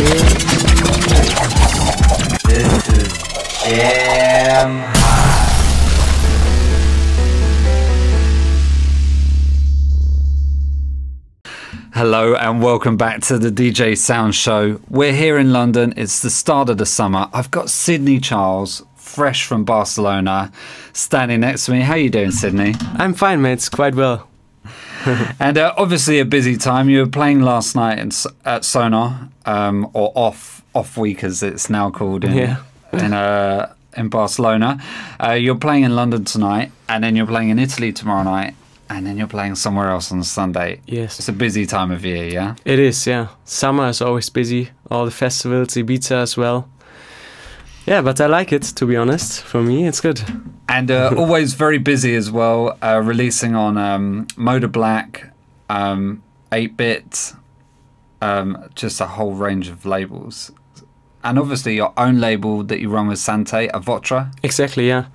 This is Jam Hello and welcome back to the DJsounds Show. We're here in London. It's the start of the summer. I've got Sidney Charles, fresh from Barcelona, standing next to me. How you doing, Sidney? I'm fine, mates. Quite well. and uh, obviously a busy time. You were playing last night in, at Sonar, um, or off off week as it's now called in yeah. in uh, in Barcelona. Uh, you're playing in London tonight, and then you're playing in Italy tomorrow night, and then you're playing somewhere else on Sunday. Yes. It's a busy time of year, yeah? It is, yeah. Summer is always busy. All the festivals, Ibiza as well. Yeah, but I like it, to be honest. For me, it's good. And uh, always very busy as well, uh, releasing on um, Moda Black, um, 8 Bit, um, just a whole range of labels. And obviously, your own label that you run with Sante, Avotre. Exactly, yeah.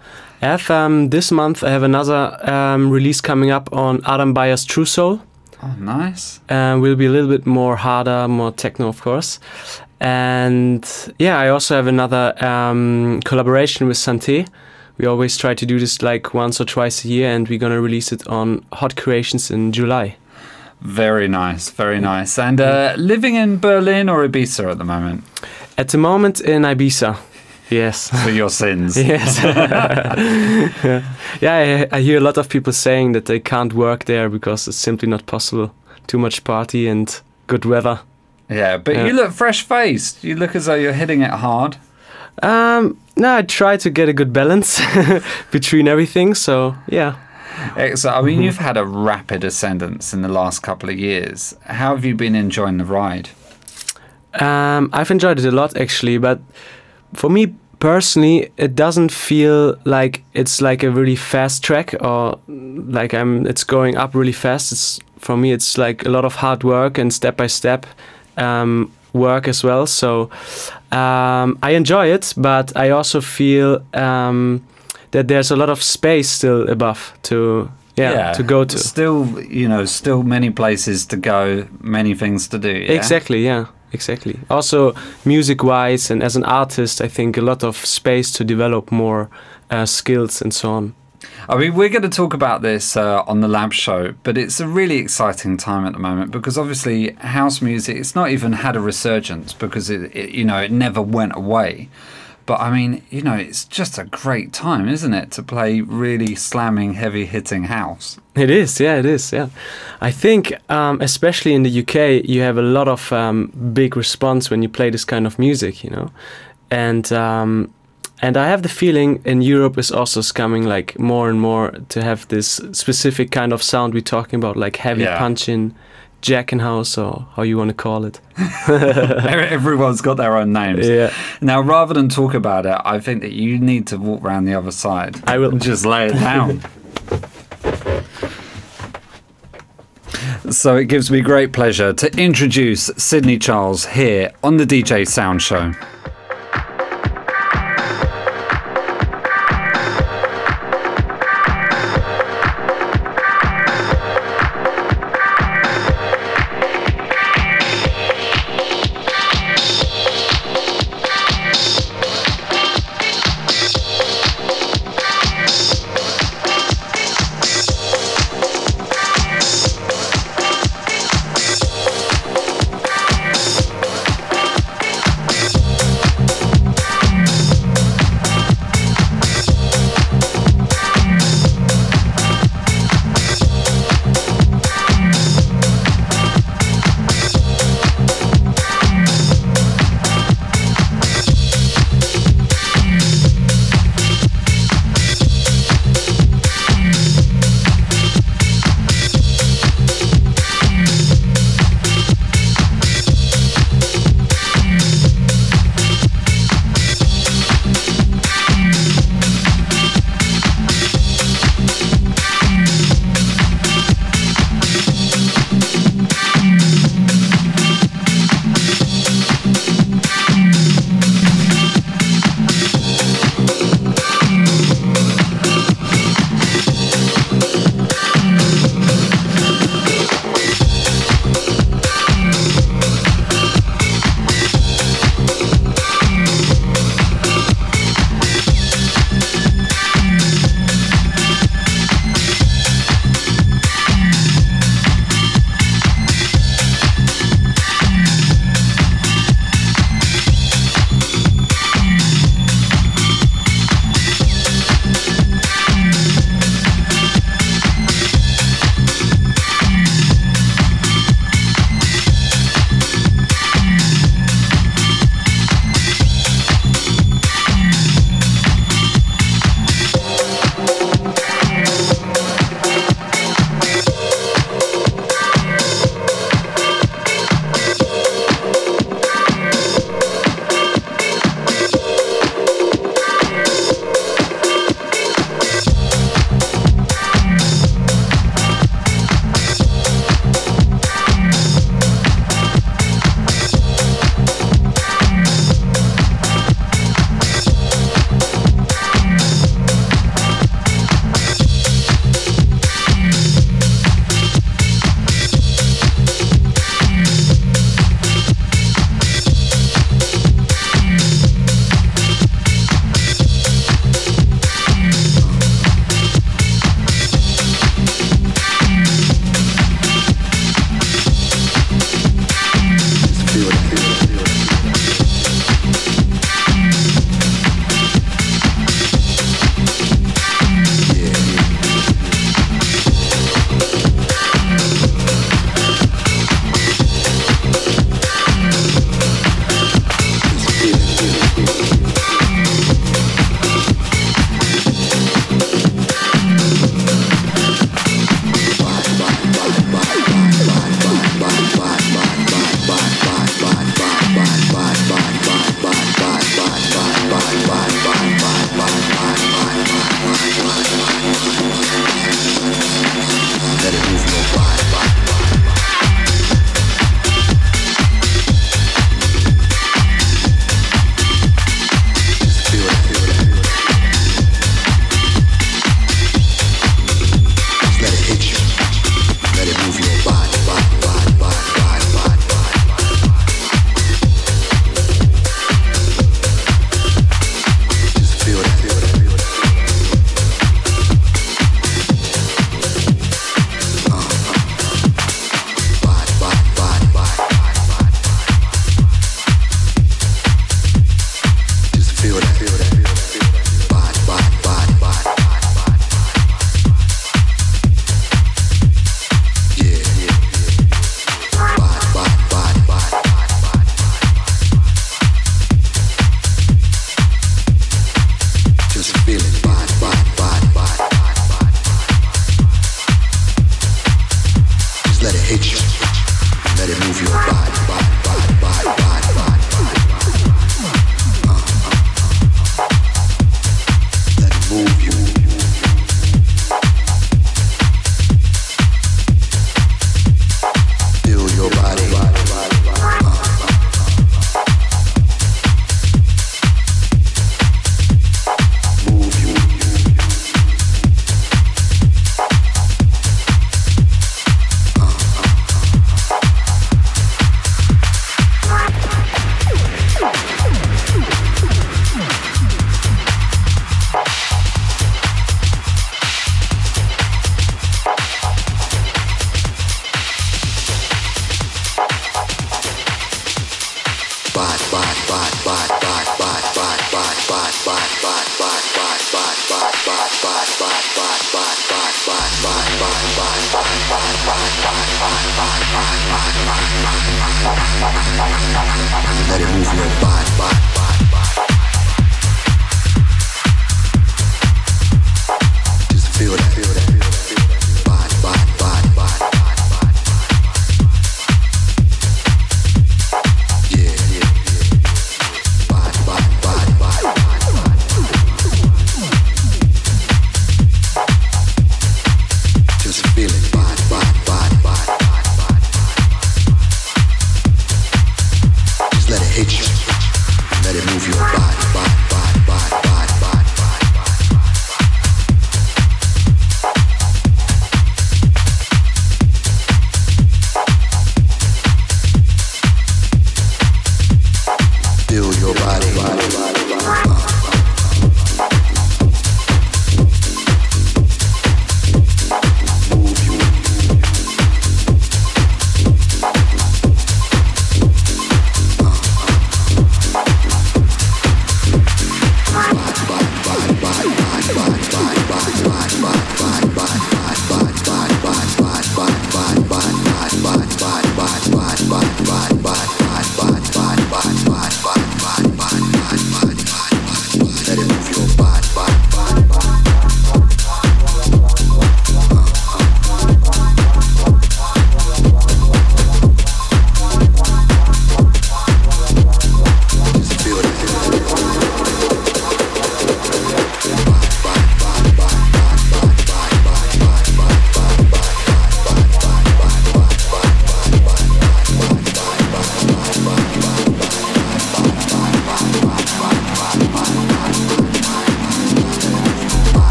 I have um, this month. I have another um, release coming up on Adam Beyer's Truesoul. Oh, nice. Uh, will be a little bit more harder, more techno, of course. And yeah, I also have another um, collaboration with Sante. We always try to do this like once or twice a year, and we're gonna release it on Hot Creations in July. Very nice, very nice. And uh, living in Berlin or Ibiza at the moment? At the moment in Ibiza. Yes. For your sins. yes. yeah, I, I, hear a lot of people saying that they can't work there because it's simply not possible. Too much party and good weather. Yeah, but yeah. you look fresh faced. You look as though you're hitting it hard. Um, no, I try to get a good balance between everything. So yeah. Excellent. I mean, you've had a rapid ascendance in the last couple of years. How have you been enjoying the ride? Um, I've enjoyed it a lot actually, but for me personally, it doesn't feel like it's like a really fast track or like I'm. It's going up really fast. It's for me, it's like a lot of hard work and step by step um, work as well. So um, I enjoy it, but I also feel um, that there's a lot of space still above to yeah, yeah, to go to. Still, you know, still many places to go, many things to do. Yeah? Exactly. Yeah. Exactly. Also, music-wise and as an artist, I think a lot of space to develop more uh, skills and so on. I mean, we're going to talk about this uh, on the lab show, but it's a really exciting time at the moment because obviously house music, it's not even had a resurgence because it, it you know, it never went away. But I mean, you know, it's just a great time, isn't it, to play really slamming, heavy hitting house? It is, yeah, it is, yeah. I think, um, especially in the UK, you have a lot of um, big response when you play this kind of music, you know, and um, and I have the feeling in Europe is also coming like more and more to have this specific kind of sound we're talking about, like heavy yeah. punching jack and House or how you want to call it. Everyone's got their own names. Yeah. Now, rather than talk about it, I think that you need to walk around the other side. I will. Just lay it down. so it gives me great pleasure to introduce Sidney Charles here on the DJsounds Show.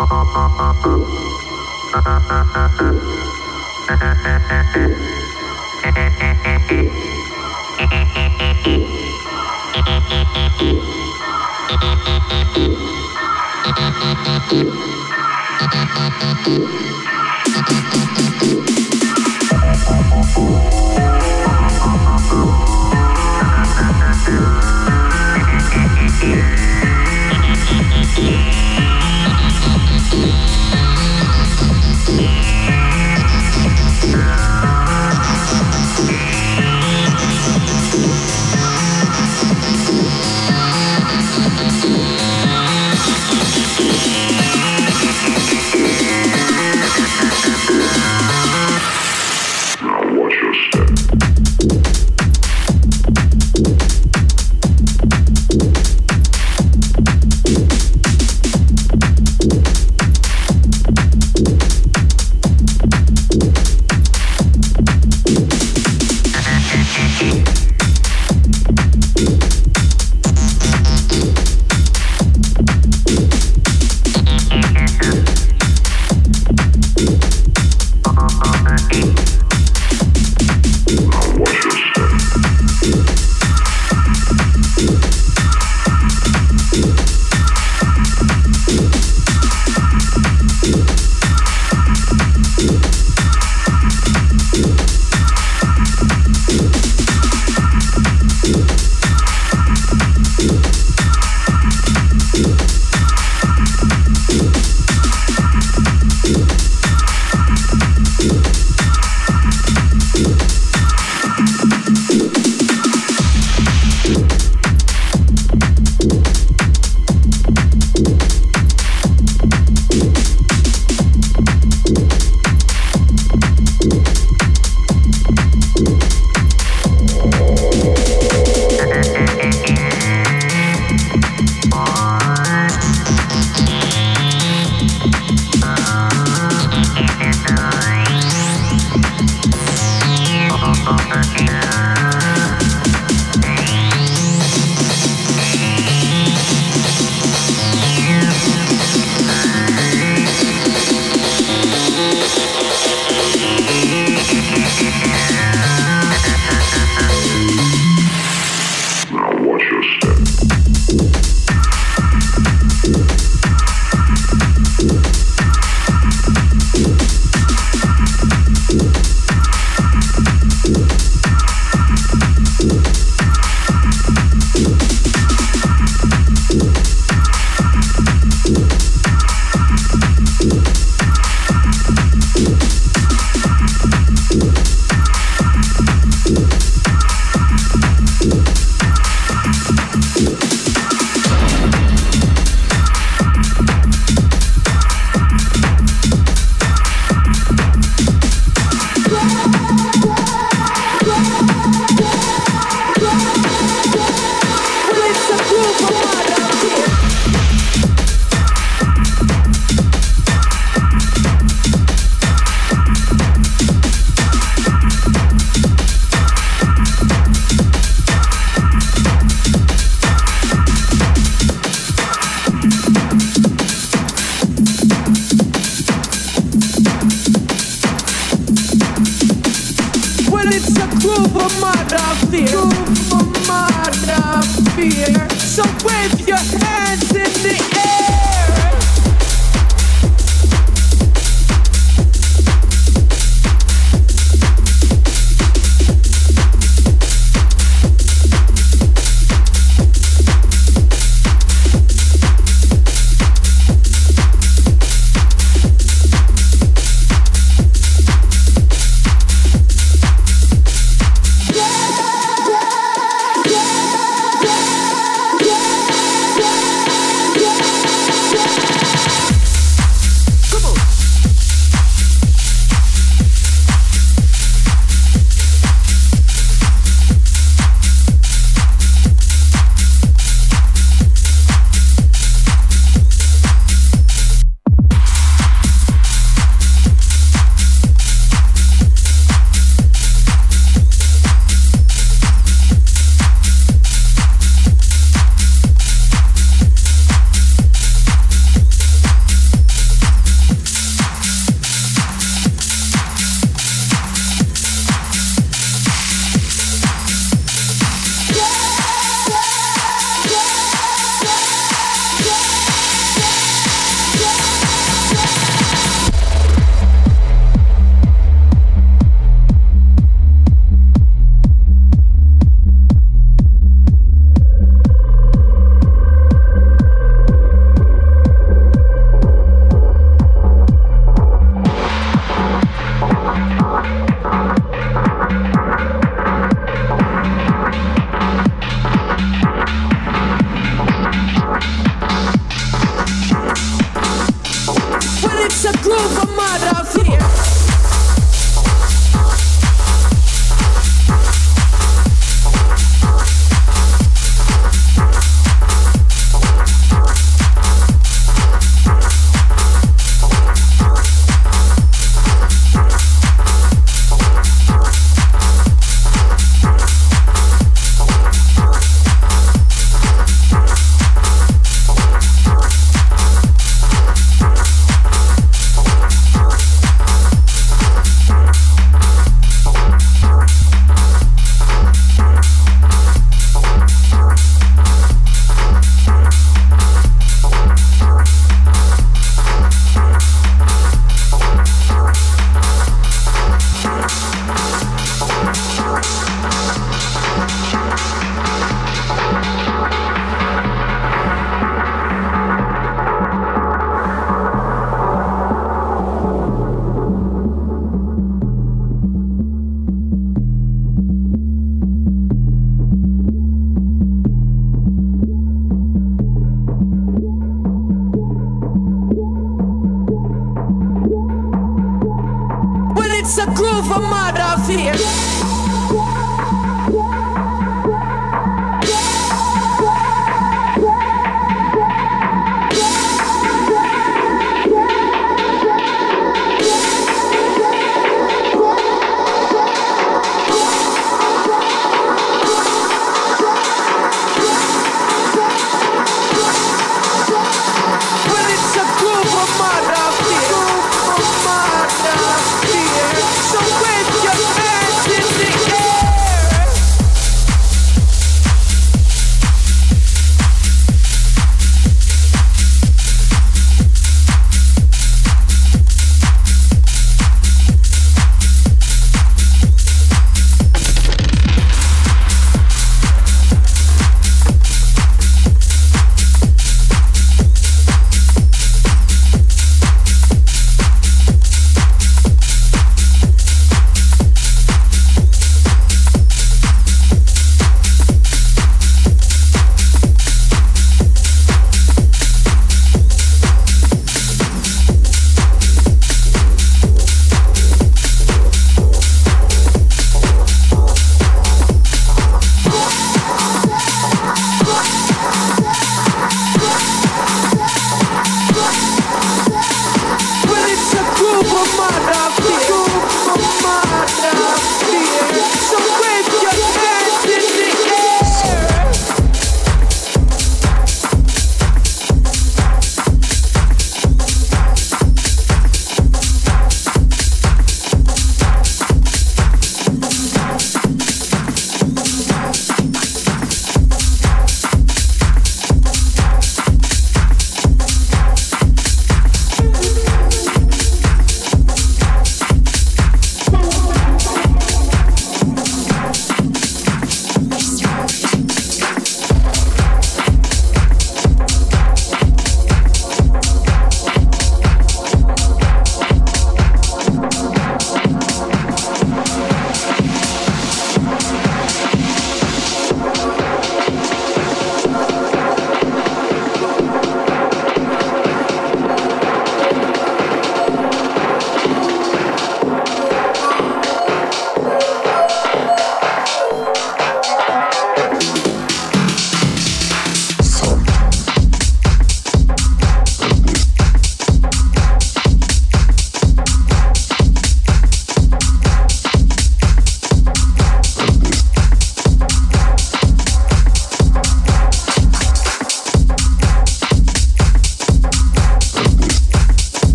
Now watch So wave your hands in the air.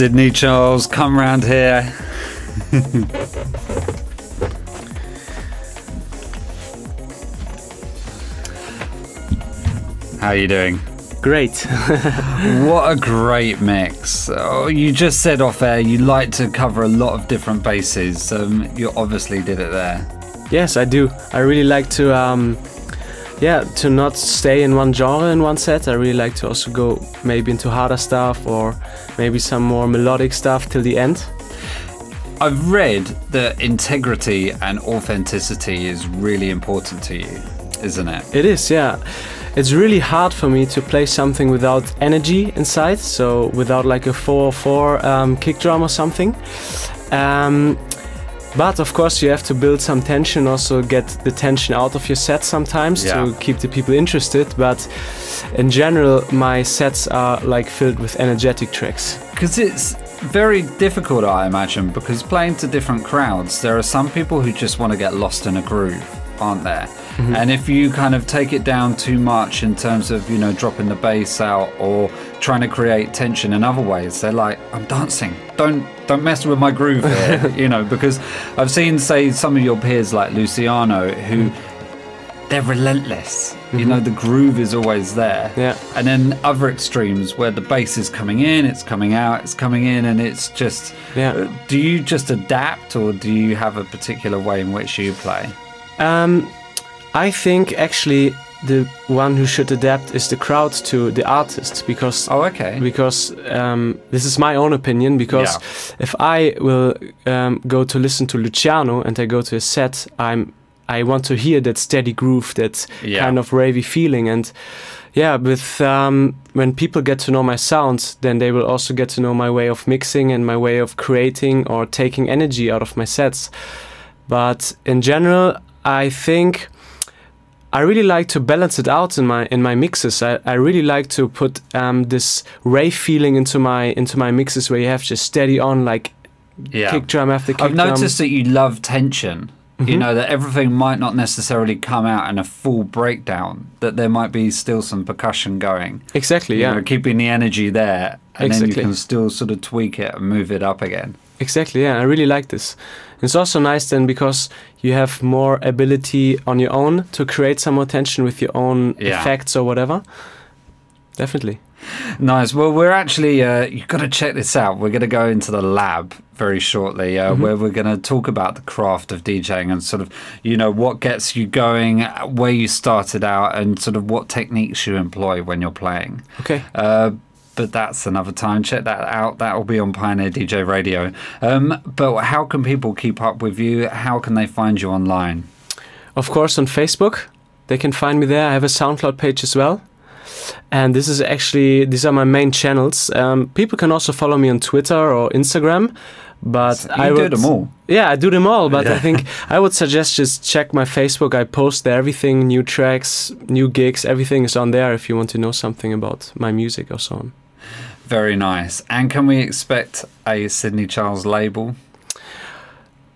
Sidney Charles, come round here. How are you doing? Great. What a great mix. Oh, you just said off air you like to cover a lot of different bases. Um, you obviously did it there. yes, I do. I really like to, um, yeah, to not stay in one genre in one set. I really like to also go maybe into harder stuff or maybe some more melodic stuff till the end. I've read that integrity and authenticity is really important to you, isn't it? It is, yeah. It's really hard for me to play something without energy inside, so without like a 4-4 um, kick drum or something. Um, but of course, you have to build some tension, also get the tension out of your set sometimes Yeah. to keep the people interested. But in general, my sets are like filled with energetic tracks. Because it's very difficult, I imagine, because playing to different crowds, there are some people who just want to get lost in a groove, aren't there? Mm-hmm. And if you kind of take it down too much in terms of, you know, dropping the bass out or trying to create tension in other ways, they're like, I'm dancing. Don't don't mess with my groove here, you know, because I've seen, say, some of your peers like Luciano who they're relentless. You know, the groove is always there. Yeah. And then other extremes where the bass is coming in, it's coming out, it's coming in, and it's just. Yeah. Uh, Do you just adapt, or do you have a particular way in which you play? Um, I think actually the one who should adapt is the crowd to the artist because Oh, okay. because um, this is my own opinion. Because if I will um, go to listen to Luciano and I go to a set, I'm I want to hear that steady groove, that Yeah. kind of ravey feeling, and yeah, with um, when people get to know my sound, then they will also get to know my way of mixing and my way of creating or taking energy out of my sets. But in general, I think. I really like to balance it out in my in my mixes. I, I really like to put um, this rave feeling into my into my mixes where you have just steady on like Yeah. kick drum after kick drum. I've drum. noticed that you love tension. You know, that everything might not necessarily come out in a full breakdown, that there might be still some percussion going. exactly, You yeah, know, keeping the energy there, and then you can still sort of tweak it and move it up again. Exactly, yeah. I really like this. It's also nice then because you have more ability on your own to create some more tension with your own Yeah. effects or whatever. Definitely. Nice. Well, we're actually, uh, you've got to check this out. We're going to go into the lab very shortly uh, where we're going to talk about the craft of DJing and sort of, you know, what gets you going, where you started out, and sort of what techniques you employ when you're playing. Okay. Uh, but that's another time. Check that out. That will be on Pioneer DJ Radio. Um, but how can people keep up with you? How can they find you online? Of course, on Facebook, they can find me there. I have a SoundCloud page as well. And this is actually, these are my main channels. Um, people can also follow me on Twitter or Instagram. But You I do them all. Yeah, I do them all. But I think I would suggest just check my Facebook. I post everything, new tracks, new gigs, everything is on there if you want to know something about my music or so on. Very nice. And can we expect a Sidney Charles label?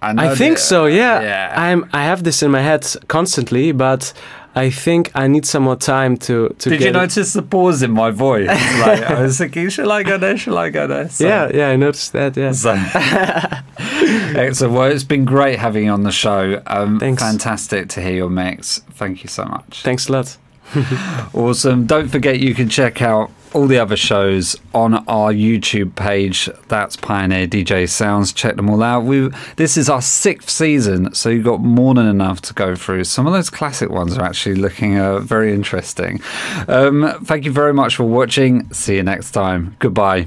know I think so. Yeah. Yeah. I'm. I have this in my head constantly, but I think I need some more time to to Did get you it- notice the pause in my voice? Like I was thinking, shall I go there? Shall I go there? So- Yeah, yeah, I noticed that. Yeah. So, excellent. Well, it's been great having you on the show. Um, Thanks. Fantastic to hear your mix. Thank you so much. Thanks a lot. Awesome. Don't forget you can check out all the other shows on our YouTube page. That's Pioneer DJ Sounds. Check them all out. We this is our sixth season, so you've got more than enough to go through. Some of those classic ones are actually looking uh, very interesting. Um, thank you very much for watching. See you next time. Goodbye.